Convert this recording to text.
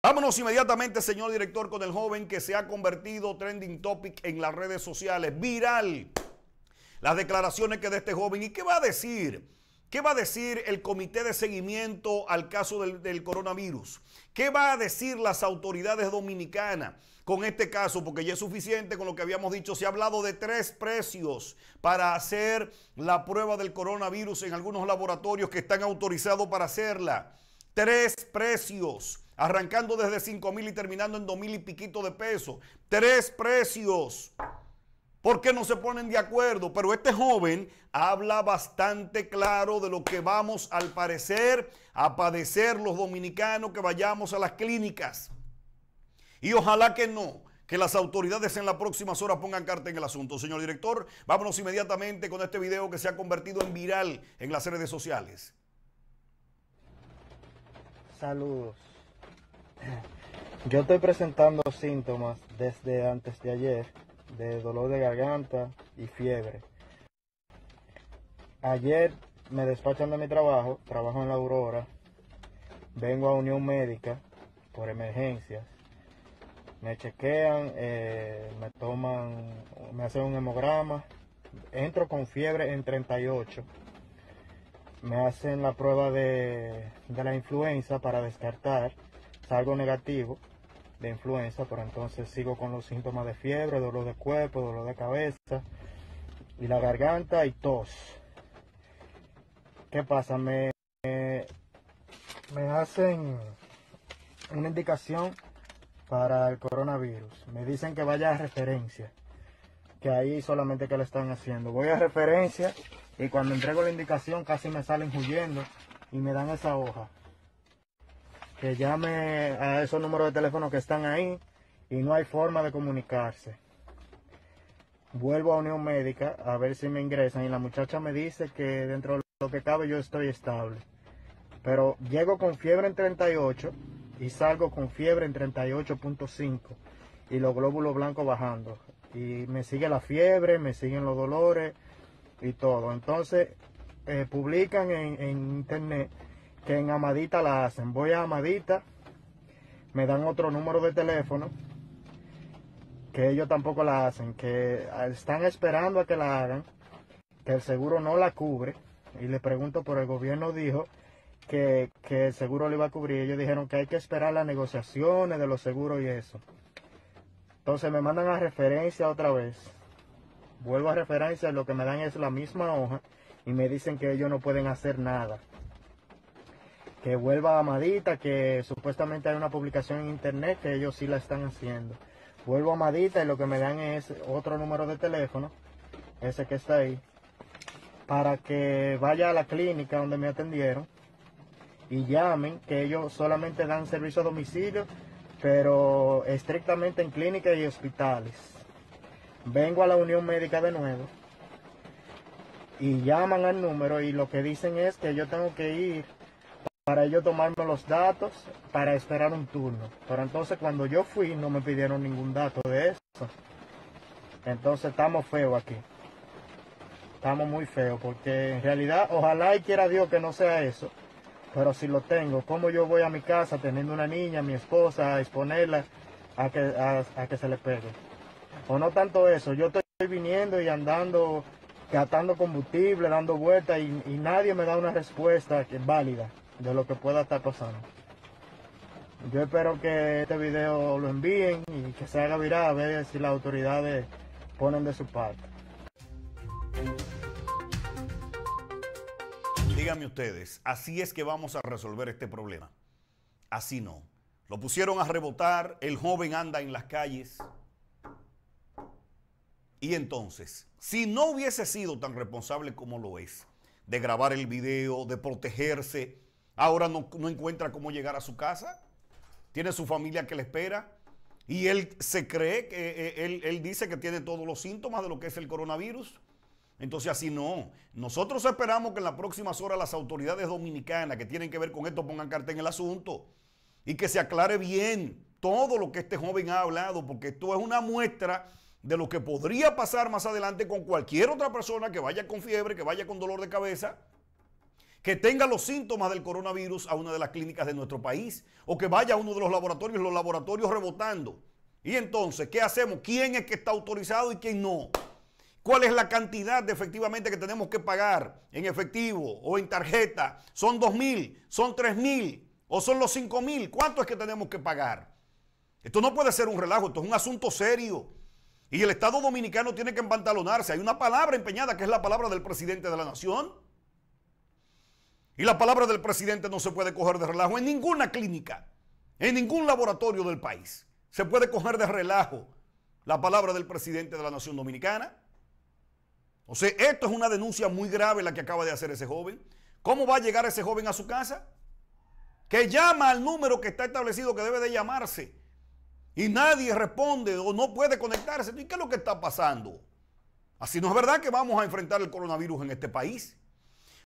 Vámonos inmediatamente, señor director, con el joven que se ha convertido trending topic en las redes sociales, viral. Las declaraciones que de este joven. ¿Y qué va a decir? ¿Qué va a decir el comité de seguimiento al caso del, coronavirus? ¿Qué va a decir las autoridades dominicanas con este caso? Porque ya es suficiente con lo que habíamos dicho. Se ha hablado de tres precios para hacer la prueba del coronavirus en algunos laboratorios que están autorizados para hacerla. Tres precios arrancando desde 5 mil y terminando en 2 mil y piquito de pesos. Tres precios. ¿Por qué no se ponen de acuerdo? Pero este joven habla bastante claro de lo que vamos al parecer a padecer los dominicanos que vayamos a las clínicas. Y ojalá que no, que las autoridades en las próximas horas pongan carta en el asunto. Señor director, vámonos inmediatamente con este video que se ha convertido en viral en las redes sociales. Saludos. Yo estoy presentando síntomas desde antes de ayer de dolor de garganta y fiebre. Ayer me despachan de mi trabajo, trabajo en la Aurora, vengo a Unión Médica por emergencias, me chequean, eh, me toman, me hacen un hemograma, entro con fiebre en 38, me hacen la prueba de, de la influenza para descartar salgo negativo de influenza, pero entonces sigo con los síntomas de fiebre, dolor de cuerpo, dolor de cabeza y la garganta y tos. ¿Qué pasa? Me, me hacen una indicación para el coronavirus. Me dicen que vaya a referencia, que ahí solamente que le están haciendo. Voy a referencia y cuando entrego la indicación casi me salen huyendo y me dan esa hoja que llame a esos números de teléfono que están ahí y no hay forma de comunicarse. Vuelvo a Unión Médica a ver si me ingresan y la muchacha me dice que dentro de lo que cabe yo estoy estable. Pero llego con fiebre en 38 y salgo con fiebre en 38.5 y los glóbulos blancos bajando. Y me sigue la fiebre, me siguen los dolores y todo. Entonces eh, publican en, en internet que en Amadita la hacen. Voy a Amadita, me dan otro número de teléfono, que ellos tampoco la hacen, que están esperando a que la hagan, que el seguro no la cubre. Y le pregunto por el gobierno dijo que, que el seguro le iba a cubrir. Ellos dijeron que hay que esperar las negociaciones de los seguros y eso. Entonces me mandan a referencia otra vez. Vuelvo a referencia, lo que me dan es la misma hoja y me dicen que ellos no pueden hacer nada que vuelva a Amadita, que supuestamente hay una publicación en internet que ellos sí la están haciendo. Vuelvo a Amadita y lo que me dan es otro número de teléfono, ese que está ahí, para que vaya a la clínica donde me atendieron y llamen, que ellos solamente dan servicio a domicilio, pero estrictamente en clínicas y hospitales. Vengo a la Unión Médica de nuevo y llaman al número y lo que dicen es que yo tengo que ir para ellos tomarme los datos para esperar un turno. Pero entonces cuando yo fui no me pidieron ningún dato de eso. Entonces estamos feos aquí. Estamos muy feos porque en realidad ojalá y quiera Dios que no sea eso. Pero si lo tengo, ¿cómo yo voy a mi casa teniendo una niña, mi esposa, a exponerla a que, a, que se le pegue? O no tanto eso, yo estoy viniendo y andando, gastando combustible, dando vueltas y, y nadie me da una respuesta que es válida de lo que pueda estar pasando. Yo espero que este video lo envíen y que se haga viral a ver si las autoridades ponen de su parte. Díganme ustedes, así es que vamos a resolver este problema. Así no. Lo pusieron a rebotar, el joven anda en las calles. Y entonces, si no hubiese sido tan responsable como lo es, de grabar el video, de protegerse, Ahora no, encuentra cómo llegar a su casa. Tiene su familia que le espera. Y él se cree que eh, él, él dice que tiene todos los síntomas de lo que es el coronavirus. Entonces así no. Nosotros esperamos que en las próximas horas las autoridades dominicanas que tienen que ver con esto pongan carta en el asunto y que se aclare bien todo lo que este joven ha hablado, porque esto es una muestra de lo que podría pasar más adelante con cualquier otra persona que vaya con fiebre, que vaya con dolor de cabeza que tenga los síntomas del coronavirus a una de las clínicas de nuestro país o que vaya a uno de los laboratorios, los laboratorios rebotando. Y entonces, ¿qué hacemos? ¿Quién es que está autorizado y quién no? ¿Cuál es la cantidad efectivamente que tenemos que pagar en efectivo o en tarjeta? ¿Son dos mil? ¿Son tres mil? ¿O son los cinco mil? ¿Cuánto es que tenemos que pagar? Esto no puede ser un relajo, esto es un asunto serio. Y el Estado dominicano tiene que empantalonarse. Hay una palabra empeñada que es la palabra del presidente de la nación. Y la palabra del presidente no se puede coger de relajo en ninguna clínica, en ningún laboratorio del país. Se puede coger de relajo la palabra del presidente de la nación dominicana. O sea, esto es una denuncia muy grave la que acaba de hacer ese joven. ¿Cómo va a llegar ese joven a su casa? Que llama al número que está establecido que debe de llamarse y nadie responde o no puede conectarse. ¿Y qué es lo que está pasando? Así no es verdad que vamos a enfrentar el coronavirus en este país.